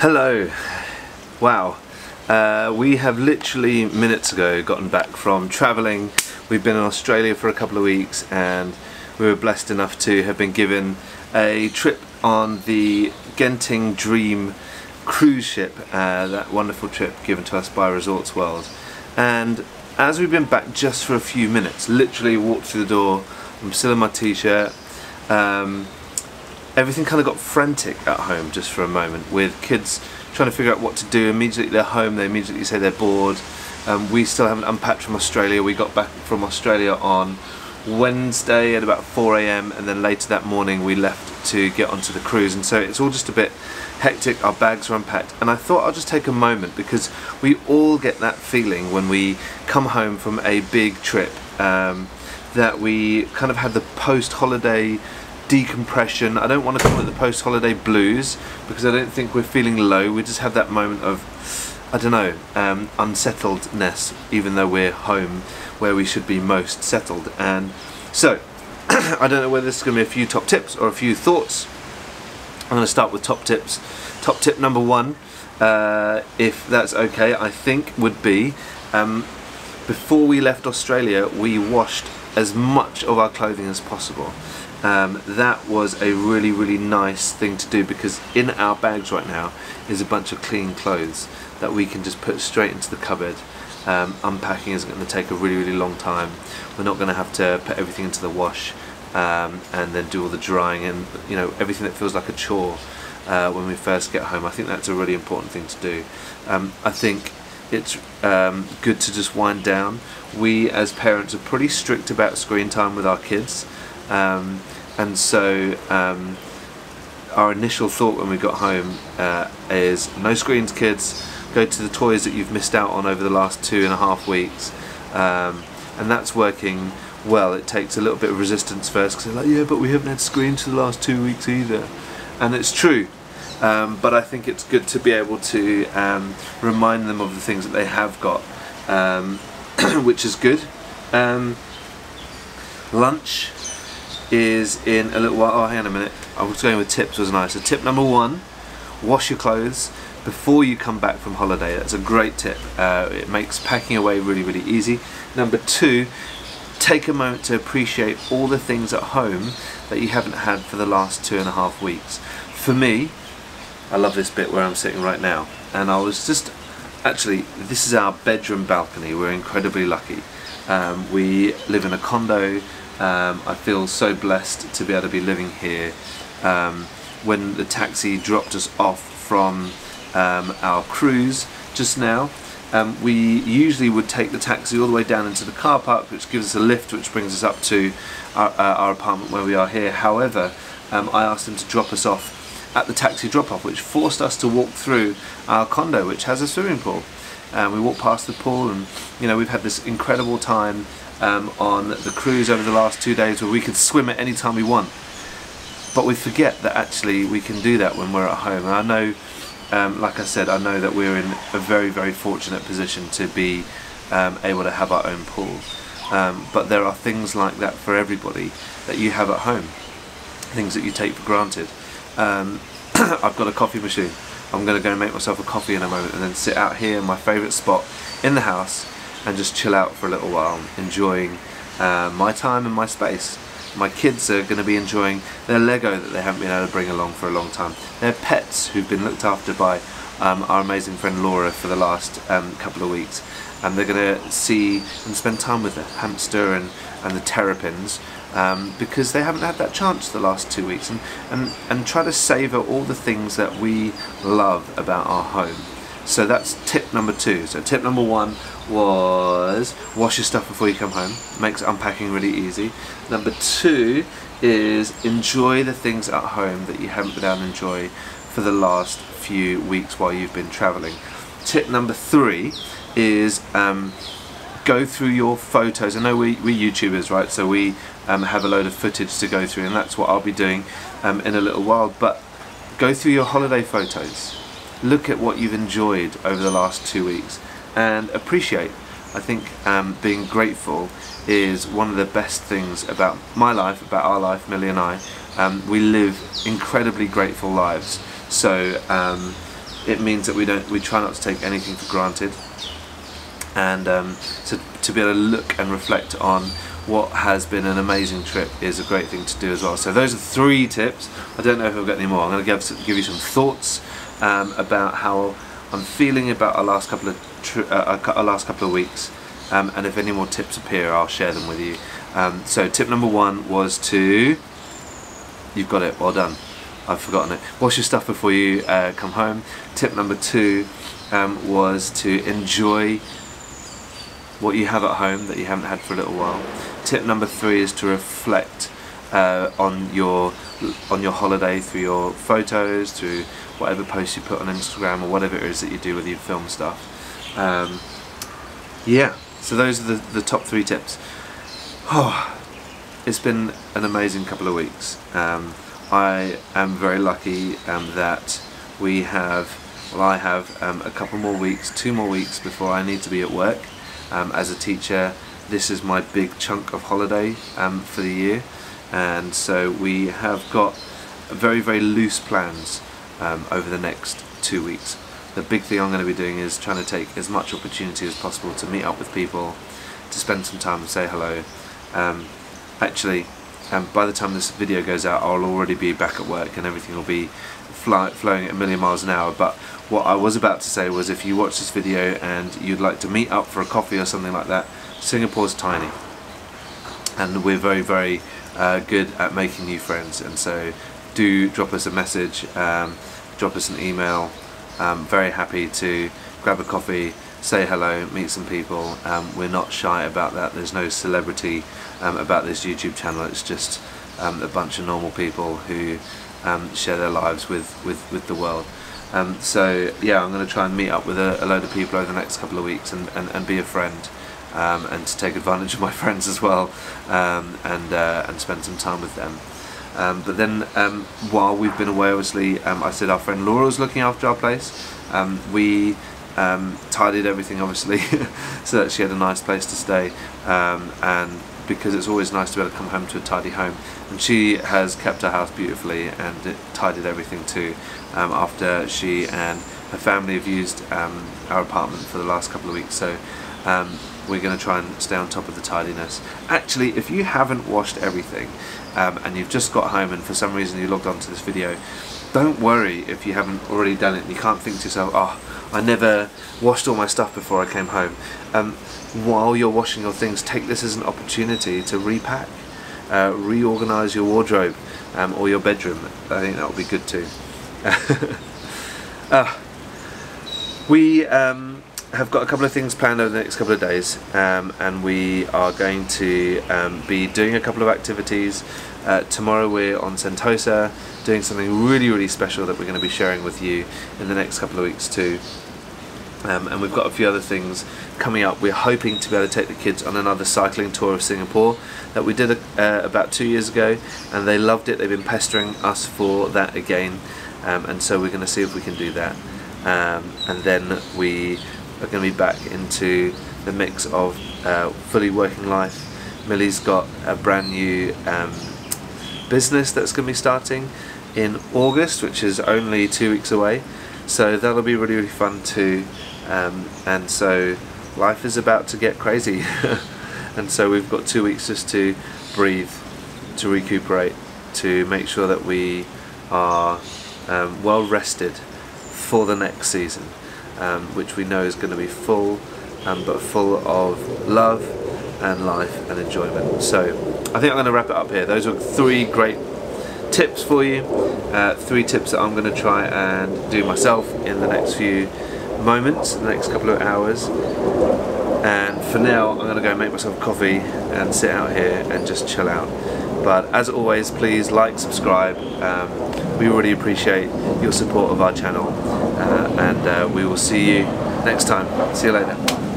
Hello. Wow. Uh, we have literally minutes ago gotten back from travelling. We've been in Australia for a couple of weeks and we were blessed enough to have been given a trip on the Genting Dream cruise ship, uh, that wonderful trip given to us by Resorts World. And as we've been back just for a few minutes, literally walked through the door, I'm still in my t-shirt, um, everything kind of got frantic at home just for a moment with kids trying to figure out what to do. Immediately they're home, they immediately say they're bored. Um, we still haven't unpacked from Australia. We got back from Australia on Wednesday at about 4am and then later that morning we left to get onto the cruise and so it's all just a bit hectic, our bags are unpacked and I thought I'll just take a moment because we all get that feeling when we come home from a big trip um, that we kind of have the post-holiday decompression. I don't want to call it the post-holiday blues because I don't think we're feeling low. We just have that moment of, I don't know, um, unsettledness, even though we're home where we should be most settled. And so, I don't know whether this is going to be a few top tips or a few thoughts. I'm going to start with top tips. Top tip number one, uh, if that's okay, I think would be um, before we left Australia, we washed as much of our clothing as possible. Um, that was a really really nice thing to do because in our bags right now is a bunch of clean clothes that we can just put straight into the cupboard. Um, unpacking isn't going to take a really really long time. We're not going to have to put everything into the wash um, and then do all the drying and you know everything that feels like a chore uh, when we first get home. I think that's a really important thing to do. Um, I think it's um, good to just wind down. We as parents are pretty strict about screen time with our kids um, and so um, our initial thought when we got home uh, is no screens kids. Go to the toys that you've missed out on over the last two and a half weeks. Um, and that's working well. It takes a little bit of resistance first because they're like yeah but we haven't had screens for the last two weeks either. And it's true. Um, but I think it's good to be able to um, remind them of the things that they have got um, which is good. Um, lunch is in a little while. Oh, hang on a minute. I was going with tips, wasn't I? So tip number one, wash your clothes before you come back from holiday. That's a great tip. Uh, it makes packing away really, really easy. Number two, take a moment to appreciate all the things at home that you haven't had for the last two and a half weeks. For me, I love this bit where I'm sitting right now. And I was just, actually, this is our bedroom balcony. We're incredibly lucky. Um, we live in a condo um, I feel so blessed to be able to be living here. Um, when the taxi dropped us off from um, our cruise just now, um, we usually would take the taxi all the way down into the car park, which gives us a lift, which brings us up to our, uh, our apartment where we are here. However, um, I asked them to drop us off at the taxi drop-off, which forced us to walk through our condo, which has a swimming pool. And we walked past the pool, and you know we've had this incredible time um, on the cruise over the last two days where we could swim at any time we want. But we forget that actually we can do that when we're at home. And I know, um, like I said, I know that we're in a very, very fortunate position to be um, able to have our own pool. Um, but there are things like that for everybody that you have at home, things that you take for granted. Um, I've got a coffee machine. I'm going to go and make myself a coffee in a moment and then sit out here in my favourite spot in the house and just chill out for a little while, enjoying uh, my time and my space. My kids are going to be enjoying their Lego that they haven't been able to bring along for a long time. Their pets who've been looked after by um, our amazing friend Laura for the last um, couple of weeks. And they're going to see and spend time with the hamster and, and the terrapins um, because they haven't had that chance the last two weeks. And, and, and try to savour all the things that we love about our home. So that's tip number two. So tip number one was wash your stuff before you come home. Makes unpacking really easy. Number two is enjoy the things at home that you haven't been able to enjoy for the last few weeks while you've been traveling. Tip number three is um, go through your photos. I know we, we YouTubers, right? So we um, have a load of footage to go through and that's what I'll be doing um, in a little while. But go through your holiday photos look at what you've enjoyed over the last two weeks and appreciate. I think um, being grateful is one of the best things about my life, about our life, Millie and I. Um, we live incredibly grateful lives. So um, it means that we don't we try not to take anything for granted and um, to, to be able to look and reflect on what has been an amazing trip is a great thing to do as well. So those are three tips. I don't know if I've got any more. I'm going to give, give you some thoughts um, about how I'm feeling about our last couple of uh, our last couple of weeks, um, and if any more tips appear, I'll share them with you. Um, so tip number one was to you've got it. Well done. I've forgotten it. Wash your stuff before you uh, come home. Tip number two um, was to enjoy what you have at home that you haven't had for a little while. Tip number three is to reflect uh, on your on your holiday through your photos, through whatever posts you put on Instagram or whatever it is that you do with your film stuff. Um, yeah, so those are the, the top three tips. Oh, it's been an amazing couple of weeks. Um, I am very lucky um, that we have, well I have um, a couple more weeks, two more weeks before I need to be at work um, as a teacher this is my big chunk of holiday um, for the year and so we have got very very loose plans um, over the next two weeks. The big thing I'm going to be doing is trying to take as much opportunity as possible to meet up with people, to spend some time and say hello. Um, actually, um, by the time this video goes out I'll already be back at work and everything will be fly, flowing at a million miles an hour. But what I was about to say was if you watch this video and you'd like to meet up for a coffee or something like that Singapore's tiny. And we're very very uh, good at making new friends. And so do drop us a message um, drop us an email. I'm very happy to grab a coffee say hello meet some people um, we're not shy about that there's no celebrity um, about this YouTube channel it's just um, a bunch of normal people who um, share their lives with, with, with the world um, so yeah, I'm going to try and meet up with a, a, load of people over the next couple of weeks and, and, and be a friend um, and to take advantage of my friends as well and, uh, and spend some time with them. Um, but then um, while we've been away obviously um, I said our friend Laura was looking after our place. we tidied everything obviously so that she had a nice place to stay and because it's always nice to be able to come home to a tidy home and she has kept her house beautifully and tidied everything too um, after she and her family have used um, our apartment for the last couple of weeks so um, we're going to try and stay on top of the tidiness. Actually if you haven't washed everything um, and you've just got home and for some reason you logged onto this video don't worry if you haven't already done it and you can't think to yourself oh I never washed all my stuff before I came home. Um, while you're washing your things, take this as an opportunity to repack, uh, reorganize your wardrobe um, or your bedroom. I think that would be good too. uh, we um, have got a couple of things planned over the next couple of days um, and we are going to um, be doing a couple of activities. Uh, tomorrow we're on Sentosa doing something really really special that we're going to be sharing with you in the next couple of weeks too. Um, and we've got a few other things coming up. We're hoping to be able to take the kids on another cycling tour of Singapore that we did uh, about two years ago and they loved it. They've been pestering us for that again um, and so we're going to see if we can do that. Um, and then we are going to be back into the mix of uh, fully working life. Millie's got a brand new um, business that's going to be starting in August which is only two weeks away. So that'll be really really fun too um, and so life is about to get crazy. And so we've got two weeks just to breathe to recuperate to make sure that we are um, well rested for the next season um, which we know is going to be full um, but full of love and life and enjoyment. So I think I'm going to wrap it up here those are three great tips for you uh, three tips that I'm going to try and do myself in the next few moments, the next couple of hours. And for now, I'm going to go make myself coffee and sit out here and just chill out. But as always, please like, subscribe. Um, we really appreciate your support of our channel. Uh, and uh, we will see you next time. See you later.